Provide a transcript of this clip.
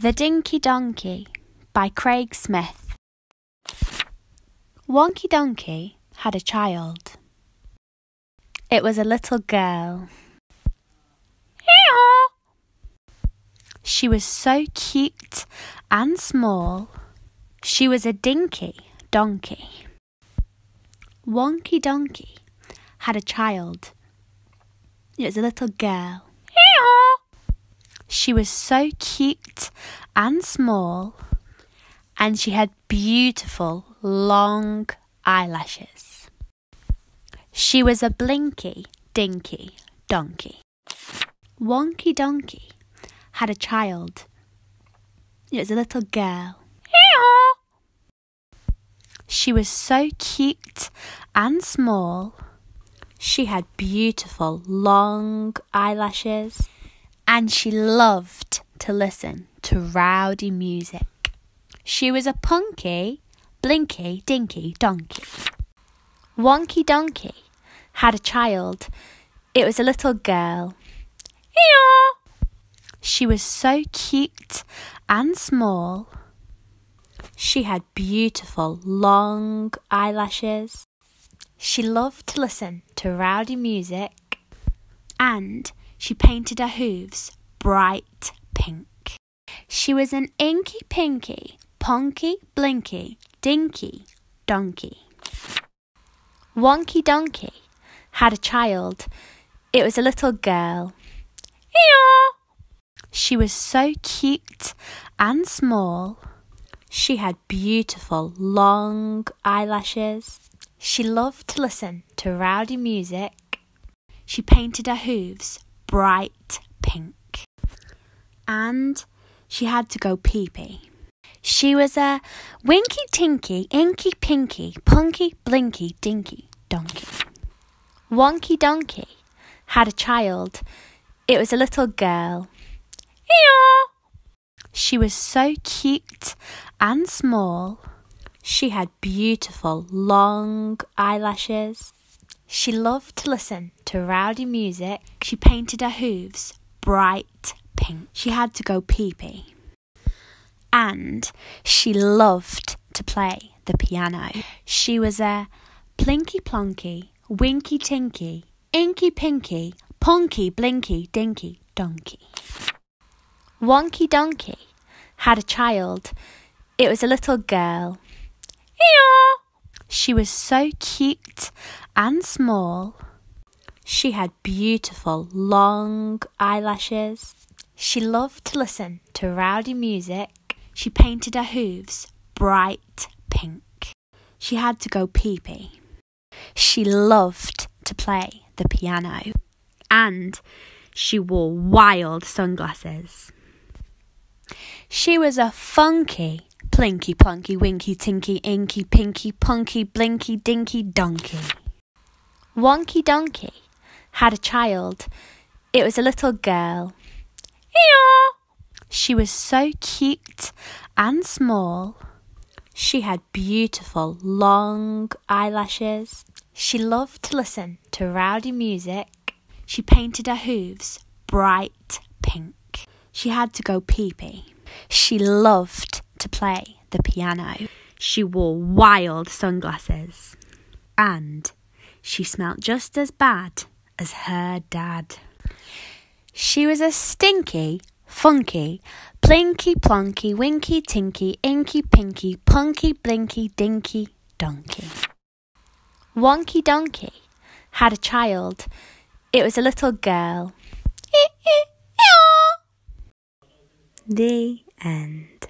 The Dinky Donkey by Craig Smith. Wonky Donkey had a child. It was a little girl. She was so cute and small. She was a dinky donkey. Wonky Donkey had a child. It was a little girl. She was so cute and small, and she had beautiful long eyelashes. She was a blinky dinky donkey. Wonky Donkey had a child. It was a little girl. She was so cute and small. She had beautiful long eyelashes and she loved to listen to rowdy music. She was a punky, blinky, dinky donkey. Wonky Donkey had a child. It was a little girl. She was so cute and small. She had beautiful long eyelashes. She loved to listen to rowdy music and she painted her hooves bright pink. She was an inky pinky, punky blinky, dinky donkey. Wonky Donkey had a child. It was a little girl. She was so cute and small. She had beautiful long eyelashes. She loved to listen to rowdy music. She painted her hooves bright pink. And she had to go pee pee. She was a winky tinky, inky pinky, punky blinky dinky donkey. Wonky Donkey had a child. It was a little girl. She was so cute and small. She had beautiful long eyelashes. She loved to listen to rowdy music. She painted her hooves bright pink. She had to go pee pee. And she loved to play the piano. She was a plinky plonky, winky tinky, inky pinky, punky blinky dinky donkey. Wonky Donkey had a child. It was a little girl. She was so cute and small. She had beautiful long eyelashes. She loved to listen to rowdy music. She painted her hooves bright pink. She had to go pee pee. She loved to play the piano. And she wore wild sunglasses. She was a funky, plinky, plonky, winky, tinky, inky, pinky, punky, blinky, dinky donkey. Wonky Donkey had a child. It was a little girl. She was so cute and small. She had beautiful long eyelashes. She loved to listen to rowdy music. She painted her hooves bright pink. She had to go pee pee. She loved to play the piano. She wore wild sunglasses. And she smelt just as bad as her dad. She was a stinky, funky, plinky plonky, winky tinky, inky pinky, punky blinky dinky donkey. Wonky Donkey had a child. It was a little girl. The end.